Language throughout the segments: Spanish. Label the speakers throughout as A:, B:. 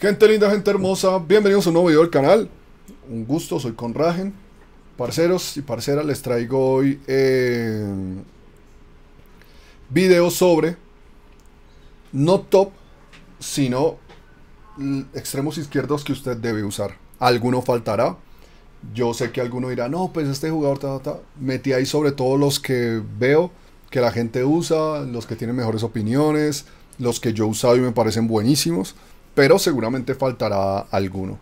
A: Gente linda, gente hermosa, bienvenidos a un nuevo video del canal. Un gusto, soy Conragen. Parceros y parceras, les traigo hoy eh, video sobre no top, sino extremos izquierdos que usted debe usar. Alguno faltará. Yo sé que alguno dirá, no, pues este jugador, ta, metí ahí sobre todo los que veo que la gente usa, los que tienen mejores opiniones, los que yo he usado y me parecen buenísimos, pero seguramente faltará alguno.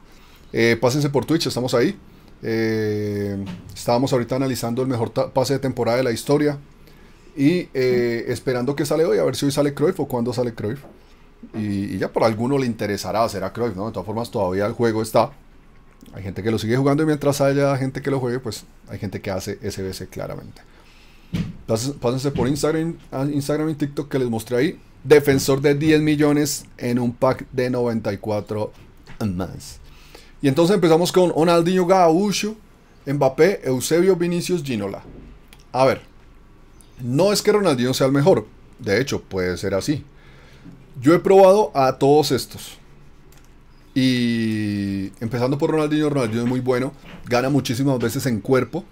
A: Eh, pásense por Twitch, estamos ahí. Eh, estábamos ahorita analizando el mejor pase de temporada de la historia y eh, esperando que sale hoy, a ver si hoy sale Cruyff o cuándo sale Cruyff. Y, ya por alguno le interesará será Cruyff, ¿no? De todas formas, todavía el juego está. Hay gente que lo sigue jugando y mientras haya gente que lo juegue, pues hay gente que hace SBC claramente. Pásense por Instagram, Instagram y TikTok que les mostré ahí. Defensor de 10 millones en un pack de 94 más. Y entonces empezamos con Ronaldinho Gaúcho, Mbappé, Eusebio, Vinicius, Ginola. A ver, no es que Ronaldinho sea el mejor. De hecho, puede ser así. Yo he probado a todos estos. Y empezando por Ronaldinho, Ronaldinho es muy bueno. Gana muchísimas veces en cuerpo.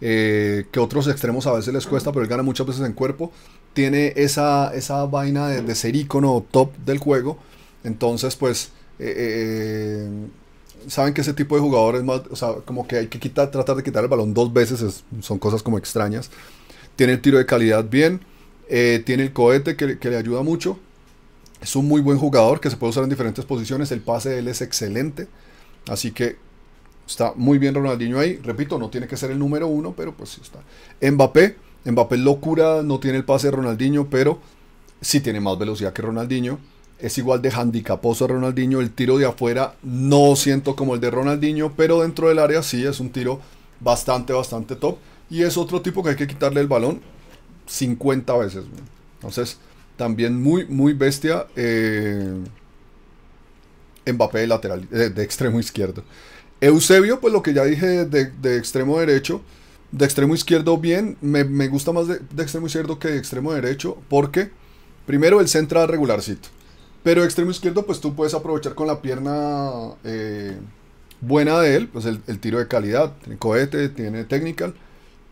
A: Eh, que otros extremos a veces les cuesta, pero él gana muchas veces en cuerpo. Tiene esa, esa vaina de, ser icono top del juego. Entonces, pues, eh, eh, saben que ese tipo de jugadores, más, o sea, como que hay que quitar, tratar de quitar el balón dos veces, son cosas como extrañas. Tiene el tiro de calidad bien, tiene el cohete que, que le ayuda mucho. Es un muy buen jugador que se puede usar en diferentes posiciones. El pase de él es excelente. Así que Está muy bien Ronaldinho ahí. Repito, no tiene que ser el número uno, pero pues sí está. Mbappé. Mbappé locura, no tiene el pase de Ronaldinho, pero sí tiene más velocidad que Ronaldinho. Es igual de handicaposo a Ronaldinho. El tiro de afuera no siento como el de Ronaldinho, pero dentro del área sí es un tiro bastante, bastante top. Y es otro tipo que hay que quitarle el balón 50 veces. Entonces, también muy, muy bestia. Eh, Mbappé de lateral, de extremo izquierdo. Eusebio, pues lo que ya dije de, extremo derecho, de extremo izquierdo bien, me, gusta más de, extremo izquierdo que de extremo derecho, porque primero el centra regularcito, pero extremo izquierdo pues tú puedes aprovechar con la pierna eh, buena de él, pues el, tiro de calidad, tiene cohete, tiene technical,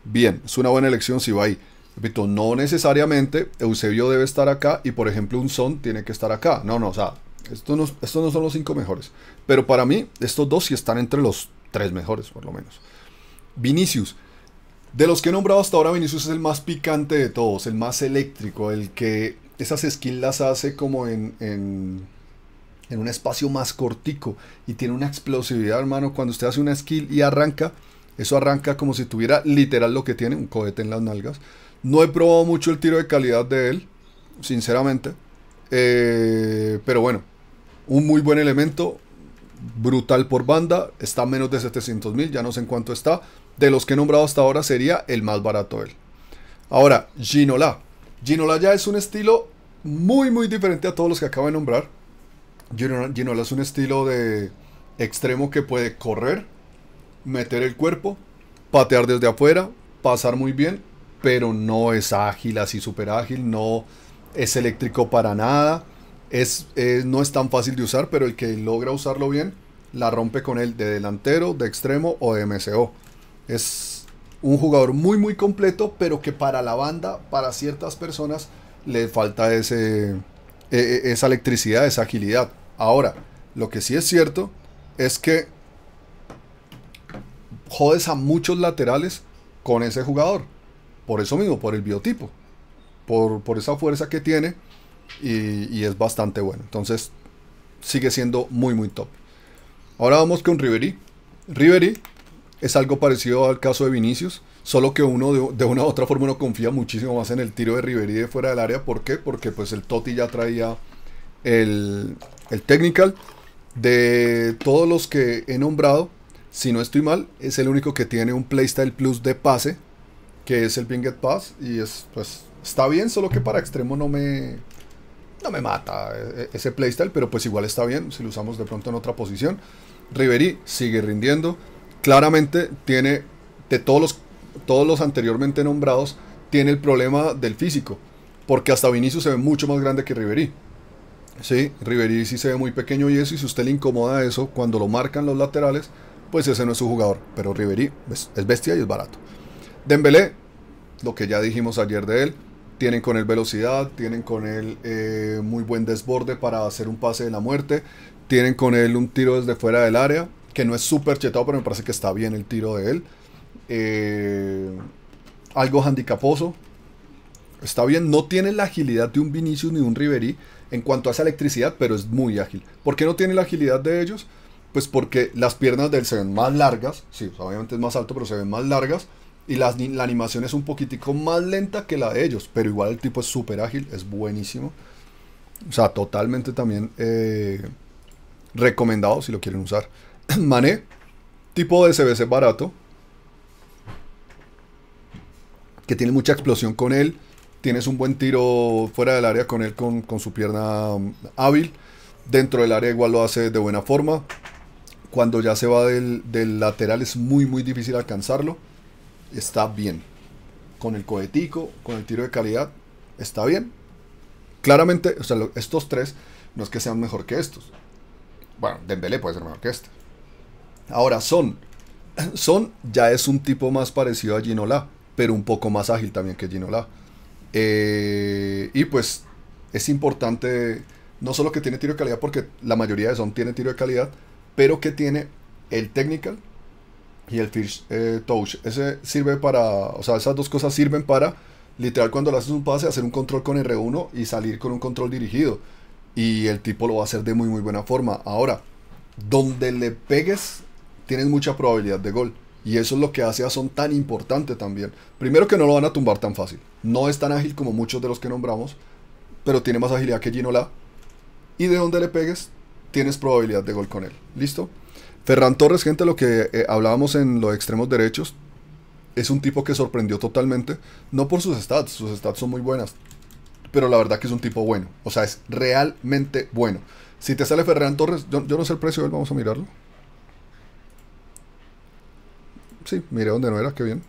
A: bien, es una buena elección si va ahí. Repito, no necesariamente Eusebio debe estar acá y por ejemplo un son tiene que estar acá, no, no, o sea, estos no, no son los cinco mejores. Pero para mí, estos dos sí están entre los tres mejores, por lo menos. Vinicius. De los que he nombrado hasta ahora, Vinicius es el más picante de todos, el más eléctrico, el que esas skills las hace como en, en, en un espacio más cortico y tiene una explosividad, hermano. Cuando usted hace una skill y arranca, eso arranca como si tuviera literal lo que tiene, un cohete en las nalgas. No he probado mucho el tiro de calidad de él, sinceramente. Eh, pero bueno, un muy buen elemento, brutal por banda, está a menos de 700 mil, ya no sé en cuánto está. De los que he nombrado hasta ahora sería el más barato él. Ahora, Ginola. Ginola ya es un estilo muy muy diferente a todos los que acabo de nombrar. Ginola, es un estilo de extremo que puede correr, meter el cuerpo, patear desde afuera, pasar muy bien, pero no es ágil, así súper ágil, no es eléctrico para nada es, no es tan fácil de usar, pero el que logra usarlo bien la rompe con él de delantero, de extremo o de MCO. Es un jugador muy muy completo, pero que para la banda, para ciertas personas, le falta ese, e, e, esa electricidad, esa agilidad. Ahora, lo que sí es cierto es que jodes a muchos laterales con ese jugador. Por eso mismo, por el biotipo. Por, por esa fuerza que tiene y, es bastante bueno. Entonces sigue siendo muy muy top. Ahora vamos con Ribery. Ribery es algo parecido al caso de Vinicius, solo que uno de, una u otra forma uno confía muchísimo más en el tiro de Ribery de fuera del área. ¿Por qué? Porque pues el Totti ya traía el, el technical. De todos los que he nombrado, si no estoy mal, es el único que tiene un playstyle plus de pase, que es el Binget Pass. Y es, pues, está bien, solo que para extremo no me, no me mata e, e, ese playstyle, pero pues igual está bien si lo usamos de pronto en otra posición. Ribery sigue rindiendo. Claramente tiene, de todos los, todos los anteriormente nombrados, tiene el problema del físico. Porque hasta Vinicius se ve mucho más grande que Ribery. Sí, Ribery sí se ve muy pequeño y eso, y si usted le incomoda eso, cuando lo marcan los laterales, pues ese no es su jugador. Pero Ribery es, bestia y es barato. Dembélé, lo que ya dijimos ayer de él, tienen con él velocidad, tienen con él eh, muy buen desborde para hacer un pase de la muerte, tienen con él un tiro desde fuera del área, que no es súper chetado, pero me parece que está bien el tiro de él. Eh, algo handicaposo, está bien, no tiene la agilidad de un Vinicius ni un Ribery, en cuanto a esa electricidad, pero es muy ágil. ¿Por qué no tiene la agilidad de ellos? Pues porque las piernas de él se ven más largas, sí, obviamente es más alto, pero se ven más largas, y la, la animación es un poquitico más lenta que la de ellos, pero igual el tipo es súper ágil, es buenísimo. O sea, totalmente también eh, recomendado si lo quieren usar. Mané, tipo de CBC barato, que tiene mucha explosión con él tienes un buen tiro fuera del área con él con, su pierna um, hábil. Dentro del área igual lo hace de buena forma. Cuando ya se va del, lateral es muy muy difícil alcanzarlo. Está bien. Con el cohetico, con el tiro de calidad, está bien. Claramente, o sea, estos tres no es que sean mejor que estos. Bueno, Dembélé puede ser mejor que este. Ahora, Son. Son ya es un tipo más parecido a Ginola, pero un poco más ágil también que Ginola. Eh, y pues es importante, no solo que tiene tiro de calidad, porque la mayoría de son tiene tiro de calidad, pero que tiene el technical y el fish eh, touch. Ese sirve para, o sea, esas dos cosas sirven para, literal, cuando le haces un pase, hacer un control con R1 y salir con un control dirigido. Y el tipo lo va a hacer de muy, muy buena forma. Ahora, donde le pegues, tienes mucha probabilidad de gol. Y eso es lo que hace a Son tan importante también. Primero que no lo van a tumbar tan fácil. No es tan ágil como muchos de los que nombramos, pero tiene más agilidad que Ginola. Y de donde le pegues, tienes probabilidad de gol con él. ¿Listo? Ferran Torres, gente, lo que eh, hablábamos en los extremos derechos, es un tipo que sorprendió totalmente. No por sus stats, sus stats son muy buenas. Pero la verdad que es un tipo bueno. O sea, es realmente bueno. Si te sale Ferran Torres, yo, yo no sé el precio de él, vamos a mirarlo. Sí, mire dónde no era, qué bien.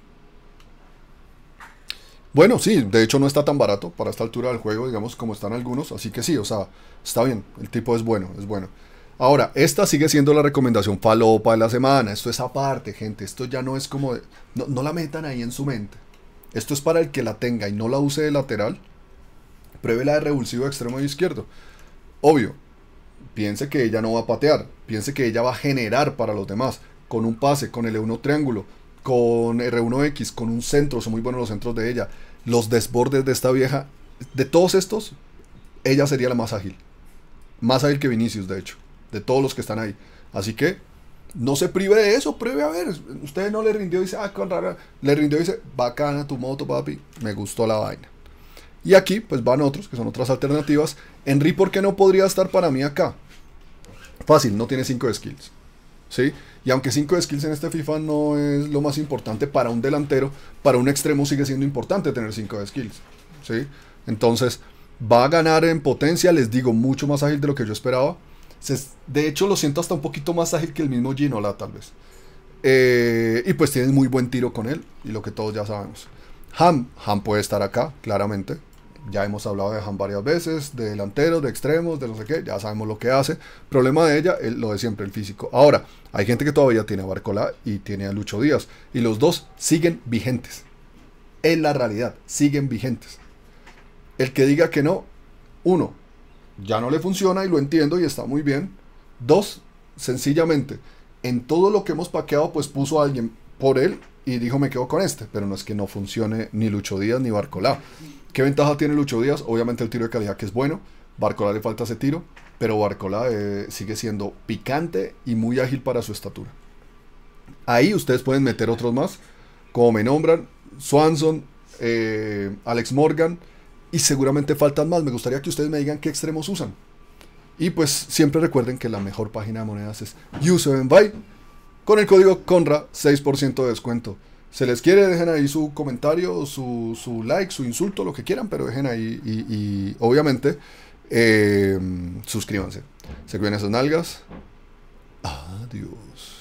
A: Bueno, sí, de hecho no está tan barato para esta altura del juego, digamos, como están algunos, así que sí, o sea, está bien, el tipo es bueno, es bueno. Ahora, esta sigue siendo la recomendación falopa de la semana, esto es aparte, gente, esto ya no es como... no, no la metan ahí en su mente. Esto es para el que la tenga y no la use de lateral. Pruebe la de revulsivo extremo izquierdo. Obvio, piense que ella no va a patear, piense que ella va a generar para los demás con un pase, con el E1 triángulo, con R1X, con un centro, son muy buenos los centros de ella. Los desbordes de esta vieja, de todos estos, ella sería la más ágil. Más ágil que Vinicius, de hecho, de todos los que están ahí. Así que no se prive de eso, pruebe a ver. Usted no le rindió y dice, ah, con rara. Le rindió y dice, bacana tu moto, papi, me gustó la vaina. Y aquí, pues van otros, que son otras alternativas. Henry, ¿por qué no podría estar para mí acá? Fácil, no tiene 5 skills. ¿Sí? Y aunque 5 skills en este FIFA no es lo más importante para un delantero, para un extremo sigue siendo importante tener 5 skills. ¿sí? Entonces, va a ganar en potencia, les digo, mucho más ágil de lo que yo esperaba. De hecho, lo siento hasta un poquito más ágil que el mismo Ginola, tal vez. Eh, y pues tienen muy buen tiro con él, y lo que todos ya sabemos. Ham, Ham puede estar acá, claramente. Ya hemos hablado de Han varias veces, de delanteros, de extremos, de no sé qué, ya sabemos lo que hace. Problema de ella, lo de siempre, el físico. Ahora, hay gente que todavía tiene a Barcola y tiene a Lucho Díaz, y los dos siguen vigentes. Es la realidad, siguen vigentes. El que diga que no, uno, ya no le funciona y lo entiendo y está muy bien. Dos, sencillamente, en todo lo que hemos paqueado, pues puso a alguien por él y dijo me quedo con este, pero no es que no funcione ni Lucho Díaz ni Barcolá. ¿Qué ventaja tiene Lucho Díaz? Obviamente el tiro de calidad que es bueno, Barcolá le falta ese tiro, pero Barcolá eh, sigue siendo picante y muy ágil para su estatura. Ahí ustedes pueden meter otros más, como me nombran, Swanson, eh, Alex Morgan, y seguramente faltan más. Me gustaría que ustedes me digan qué extremos usan. Y pues siempre recuerden que la mejor página de monedas es U7Buy con el código CONRA 6% de descuento. Se les quiere, dejen ahí su comentario, su, su like, su insulto, lo que quieran, pero dejen ahí y, obviamente eh, suscríbanse. Se cuiden esas nalgas. Adiós.